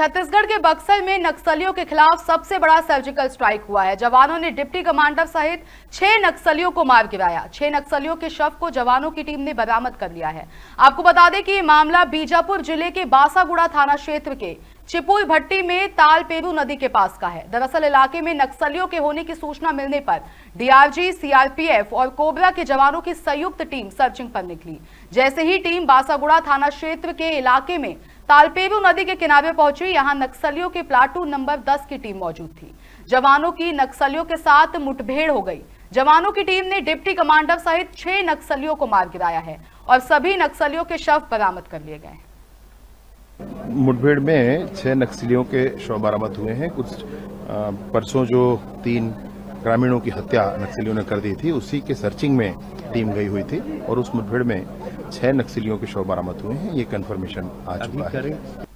छत्तीसगढ़ के बक्सर में नक्सलियों के खिलाफ सबसे बड़ा सर्जिकल स्ट्राइक हुआ है। जवानों ने डिप्टी कमांडर सहित छह नक्सलियों को मार गिराया। छह नक्सलियों के शव को जवानों की टीम ने बरामद कर लिया है। आपको बता दें कि ये मामला बीजापुर ज़िले के बासागुड़ा थाना क्षेत्र के चिपुल भट्टी में तालपेरू नदी के पास का है। दरअसल इलाके में नक्सलियों के होने की सूचना मिलने पर डीआरजी, सीआरपीएफ और कोबरा के जवानों की संयुक्त टीम सर्चिंग पर निकली। जैसे ही टीम बासागुड़ा थाना क्षेत्र के इलाके में तालपेरू नदी के किनारे पहुँची। यहाँ नक्सलियों के प्लाटून नंबर 10 की टीम मौजूद थी। जवानों की नक्सलियों के साथ मुठभेड़ हो गई। जवानों की टीम ने डिप्टी कमांडर सहित छह नक्सलियों को मार गिराया है और सभी नक्सलियों के शव बरामद कर लिए गए मुठभेड़ में छह नक्सलियों के शव बरामद हुए हैं। कुछ परसों जो तीन ग्रामीणों की हत्या नक्सलियों ने कर दी थी। उसी के सर्चिंग में टीम गई हुई थी और उस मुठभेड़ में छह नक्सलियों के शव बरामद हुए हैं। ये कन्फर्मेशन आ चुका है।